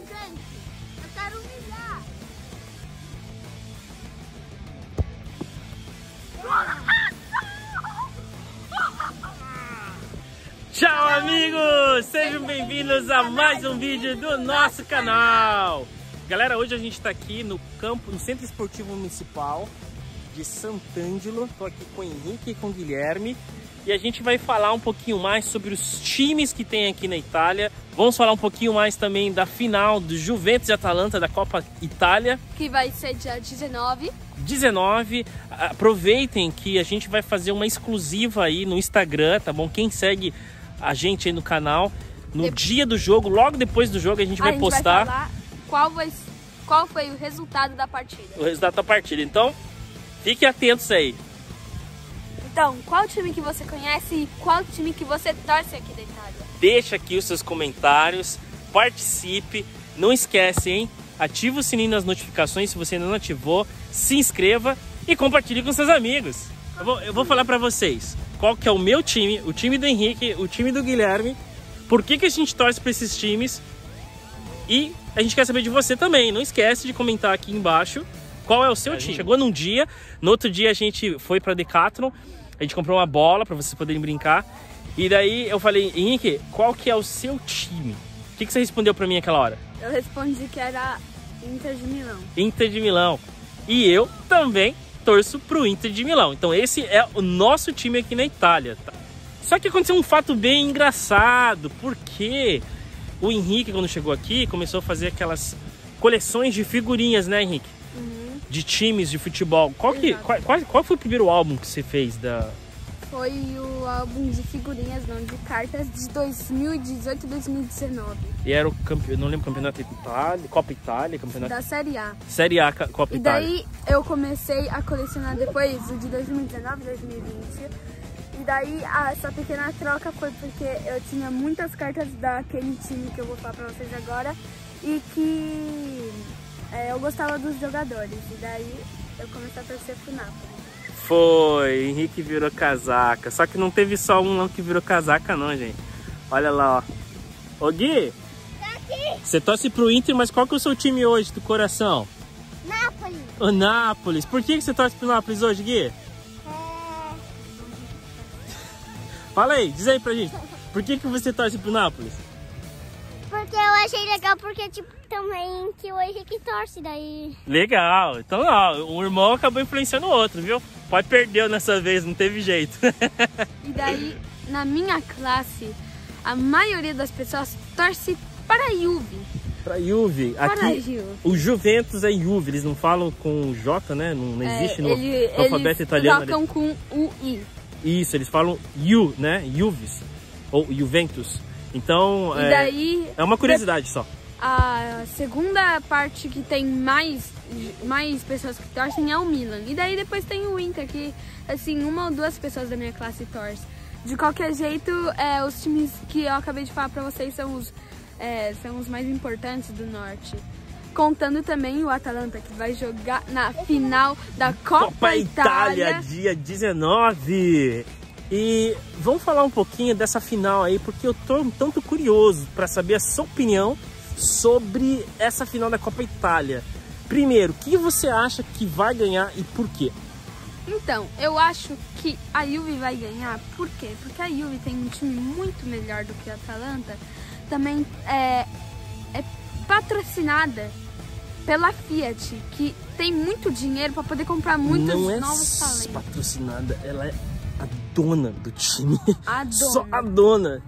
gente. Eu quero humilhar. Tchau, amigos! Sejam bem-vindos a mais um vídeo do nosso canal. Galera, hoje a gente está aqui no campo, no Centro Esportivo Municipal de Sant'Angelo. Estou aqui com o Henrique e com o Guilherme. E a gente vai falar um pouquinho mais sobre os times que tem aqui na Itália. Vamos falar um pouquinho mais também da final do Juventus e Atalanta da Copa Itália. Que vai ser dia 19. 19. Aproveitem que a gente vai fazer uma exclusiva aí no Instagram, tá bom? Quem segue a gente aí no canal, no dia do jogo, logo depois do jogo, a gente a vai gente postar vai falar qual, vai, qual foi o resultado da partida. o resultado da partida. Então, fiquem atentos aí. Então, qual time que você conhece e qual time que você torce aqui da Itália? Deixa aqui os seus comentários, participe. Não esquece, hein? Ativa o sininho das notificações se você ainda não ativou. Se inscreva e compartilhe com seus amigos. Eu vou, eu vou falar para vocês qual que é o meu time, o time do Henrique, o time do Guilherme. Por que, que a gente torce para esses times? E a gente quer saber de você também. Não esquece de comentar aqui embaixo qual é o seu a time. chegou num dia, no outro dia a gente foi para Decathlon, a gente comprou uma bola para vocês poderem brincar. E daí eu falei, Henrique, qual que é o seu time? O que, que você respondeu para mim aquela hora? Eu respondi que era Inter de Milão. Inter de Milão. E eu também torço pro Inter de Milão. Então esse é o nosso time aqui na Itália. Tá? Só que aconteceu um fato bem engraçado, porque o Henrique, quando chegou aqui, começou a fazer aquelas coleções de figurinhas, né, Henrique? Uhum. De times de futebol. Qual, que, qual, qual, qual foi o primeiro álbum que você fez da, foi o álbum de figurinhas, não, de cartas de 2018 e 2019. E era o campeão, não lembro, campeonato Itália, Copa Itália, campeonato... Da Série A. Série A, Copa e Itália. E daí eu comecei a colecionar depois o de 2019 2020. E daí essa pequena troca foi porque eu tinha muitas cartas daquele time que eu vou falar pra vocês agora. E que é, eu gostava dos jogadores. E daí eu comecei a torcer pro Napoli. Foi, Henrique virou casaca. Só que não teve só um não que virou casaca não, gente. Olha lá, ó. Ô Gui, você torce pro Inter, mas qual que é o seu time hoje do coração? Nápoles. O Nápoles. Por que, que você torce pro Nápoles hoje, Gui? É... Fala aí, diz aí pra gente. Por que, que você torce pro Nápoles? Porque eu achei legal, porque tipo, também que hoje que torce daí. Legal. Então, ó, um irmão acabou influenciando o outro, viu? Pode perdeu nessa vez, não teve jeito. e daí, na minha classe, a maioria das pessoas torce para a Juve. Para a Juve. Para Aqui, Juve. o Juventus é Juve, eles não falam com J, né? Não, não existe é, no, ele, no alfabeto eles italiano. Eles com o I. Isso, eles falam Ju, né? Juves. Ou Juventus. Então, e é, daí, é uma curiosidade só. A segunda parte que tem mais, mais pessoas que torcem é o Milan. E daí depois tem o Inter, que assim, uma ou duas pessoas da minha classe torcem. De qualquer jeito, é, os times que eu acabei de falar pra vocês são os, é, são os mais importantes do norte. Contando também o Atalanta, que vai jogar na final da Copa, Copa Itália, Itália, dia 19. E vamos falar um pouquinho dessa final aí, porque eu tô um tanto curioso para saber a sua opinião sobre essa final da Copa Itália. Primeiro, o que você acha que vai ganhar e por quê? Então, eu acho que a Juve vai ganhar, por quê? Porque a Juve tem um time muito melhor do que a Atalanta, também é, é patrocinada pela Fiat, que tem muito dinheiro para poder comprar muitos Não é novos talentos. patrocinada, ela é a dona do time. A dona. Só a dona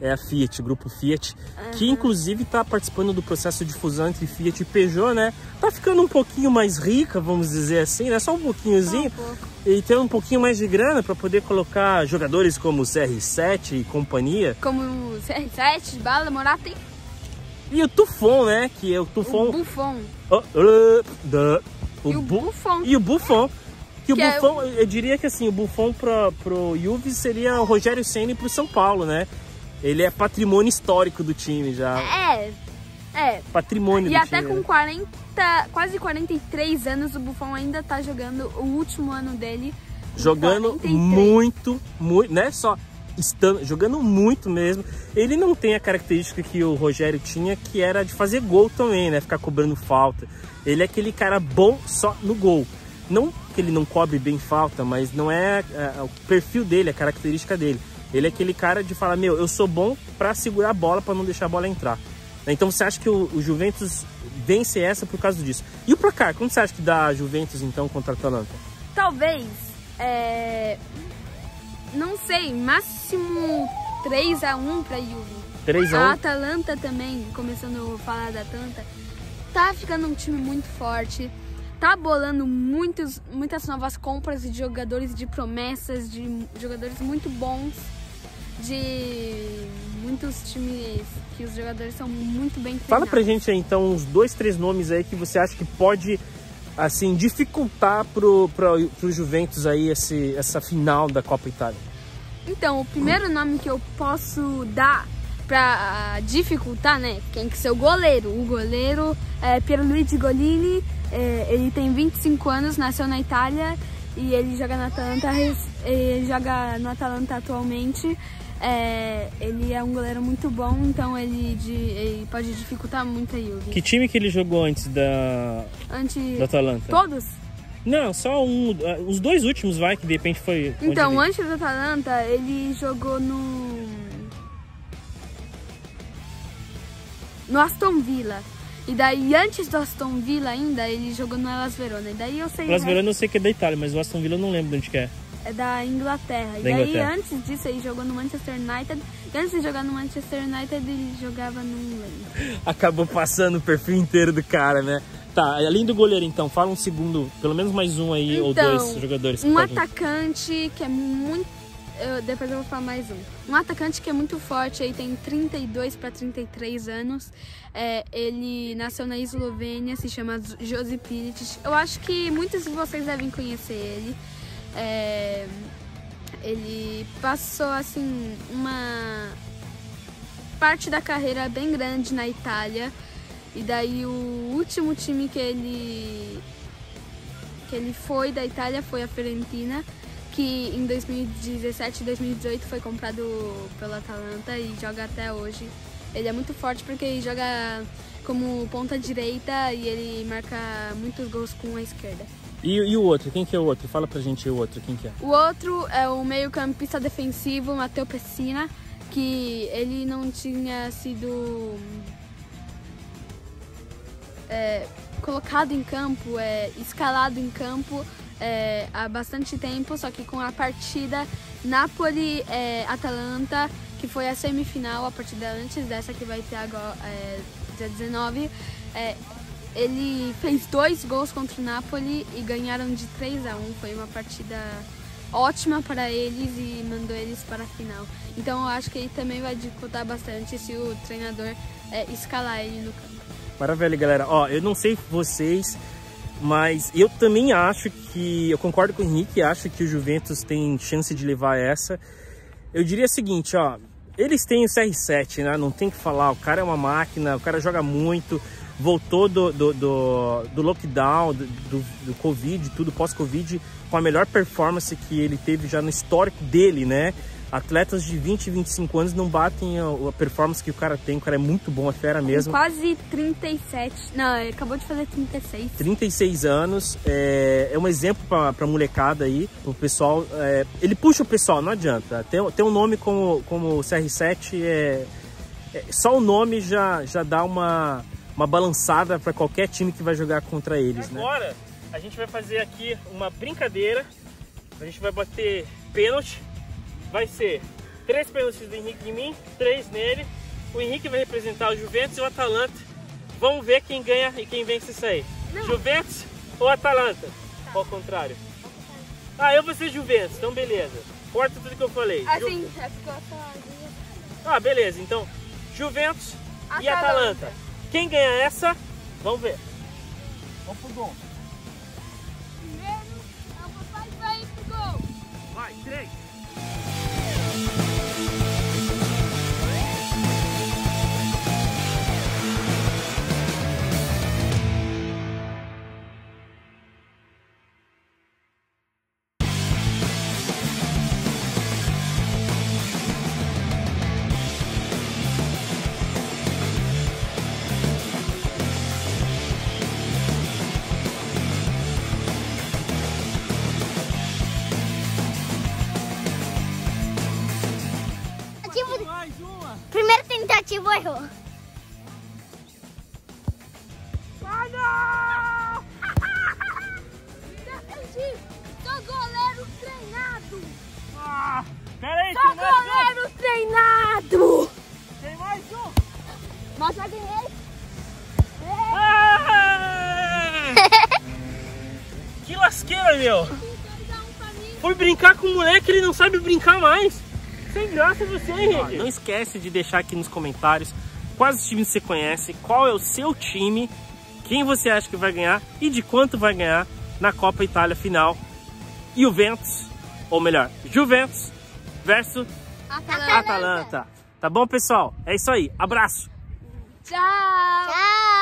é a Fiat, o grupo Fiat, Uhum. que inclusive está participando do processo de fusão entre Fiat e Peugeot, né? Tá ficando um pouquinho mais rica, vamos dizer assim, né? Só um pouquinhozinho. Só um. E tem um pouquinho mais de grana para poder colocar jogadores como o CR7 e companhia. Como o CR7, Bala, Morata e E o Tufon, né? Que é o Tufon. o Buffon. Oh, uh, da- o E o Bu- Buffon. E o Buffon. Que, o é Buffon, eu diria que assim, o Buffon pro, pro Juve seria o Rogério Ceni pro São Paulo, né? Ele é patrimônio histórico do time já. É, é. Patrimônio E do até time. com né? 40, quase 43 anos, o Buffon ainda tá jogando o último ano dele. com Jogando 43. muito, muito, né? Só estando, jogando muito mesmo. Ele não tem a característica que o Rogério tinha, que era de fazer gol também, né? Ficar cobrando falta. Ele é aquele cara bom só no gol. Não que ele não cobre bem falta, mas não é, é o perfil dele, a característica dele. Ele é aquele cara de falar, meu, eu sou bom para segurar a bola, para não deixar a bola entrar. Então você acha que o, o, Juventus vence essa por causa disso? E o placar, como você acha que dá a Juventus então contra a Atalanta? Talvez, é... não sei, máximo 3 a 1 para Juve. 3 a 1. A Atalanta também, começando a falar da Atalanta, tá ficando um time muito forte. Tá bolando muitos, muitas novas compras de jogadores de promessas, de jogadores muito bons de muitos times que os jogadores são muito bem treinados. Fala pra gente aí então uns dois, três nomes aí que você acha que pode assim dificultar pro, pro, pro Juventus aí esse, essa final da Copa Itália. Então, o primeiro nome que eu posso dar para dificultar, né? Quem que ser o goleiro? O goleiro é Pierluigi Golini, é, ele tem 25 anos, nasceu na Itália e ele joga na Atalanta, ele joga no Atalanta atualmente. É, ele é um goleiro muito bom, então ele, de, ele pode dificultar muito a Juve. Que time que ele jogou antes da, antes... da Atalanta? Todos? Não, só um. Os dois últimos, vai, que de repente foi. Então, antes da Atalanta, ele jogou no. No Aston Villa. E daí, antes do Aston Villa ainda, ele jogou no Elas Verona. E daí eu sei... Elas Verona eu sei que é da Itália, mas o Aston Villa eu não lembro de onde que é é da Inglaterra. Da e Inglaterra. aí, antes disso, ele jogou no Manchester United. E antes de jogar no Manchester United, ele jogava no England. Acabou passando o perfil inteiro do cara, né? Tá, além do goleiro, então, fala um segundo, pelo menos mais um aí, então, ou dois jogadores. Um atacante que é muito. Eu, depois eu vou falar mais um. Um atacante que é muito forte, aí tem 32 para 33 anos. É, ele nasceu na Eslovênia, se chama Josip Pilic. Eu acho que muitos de vocês devem conhecer ele. É, ele passou assim uma parte da carreira bem grande na Itália e daí o último time que ele que ele foi da Itália foi a Fiorentina que em 2017 e 2018 foi comprado pela Atalanta e joga até hoje. Ele é muito forte porque ele joga como ponta direita e ele marca muitos gols com a esquerda. E, e, o outro? Quem que é o outro? Fala pra gente o outro, quem que é? O outro é o meio-campista defensivo, Matheus Pessina, que ele não tinha sido é, colocado em campo, é, escalado em campo é, há bastante tempo, só que com a partida Napoli-Atalanta, que foi a semifinal, a partida antes dessa que vai ter agora, é, dia 19, ele fez dois gols contra o Napoli e ganharam de 3 a 1. Foi uma partida ótima para eles e mandou eles para a final. Então eu acho que ele também vai dificultar bastante se o treinador é, escalar ele no campo. Maravilha, galera. Ó, eu não sei vocês, mas eu também acho que, eu concordo com o Henrique, acho que o Juventus tem chance de levar essa. Eu diria o seguinte, ó, eles têm o CR7, né? Não tem que falar, o cara é uma máquina, o cara joga muito voltou do, do, do, do lockdown, do, do, do Covid, tudo pós-Covid, com a melhor performance que ele teve já no histórico dele, né? Atletas de 20 e 25 anos não batem a, a, performance que o cara tem. O cara é muito bom, é fera mesmo. Quase 37. Não, ele acabou de fazer 36. 36 anos. É, é um exemplo pra, pra molecada aí. O pessoal. É, ele puxa o pessoal, não adianta. Tem, tem um nome como, como CR7, é, é, só o nome já, já dá uma uma balançada para qualquer time que vai jogar contra eles. Né? Agora né? a gente vai fazer aqui uma brincadeira. A gente vai bater pênalti. Vai ser três pênaltis do Henrique em mim, três nele. O Henrique vai representar o Juventus e o Atalanta. Vamos ver quem ganha e quem vence isso aí. Não. Juventus ou Atalanta? Tá. Ou ao contrário? Ah, eu vou ser Juventus, então beleza. Corta tudo que eu falei. Assim, Ju... é porque eu Ah, beleza. Então, Juventus Atalanta. e Atalanta. Quem ganha essa? Vamos ver. Vamos pro gol. Primeiro, o papai vai pro gol. Vai, três. Thiago errou. Defendi! Sou goleiro treinado! Ah, peraí, Sou mais um. goleiro treinado! Tem mais um. Mas já ganhei! Que lasqueira, meu. 2 a 1 pra mim! Foi brincar com o moleque, ele não sabe brincar mais. Sem graça você, Henrique. Não esquece de deixar aqui nos comentários quais times você conhece, qual é o seu time, quem você acha que vai ganhar e de quanto vai ganhar na Copa Itália final. Juventus, ou melhor, Juventus versus Atalanta! Atalanta. Tá bom, pessoal? É isso aí. Abraço. Tchau!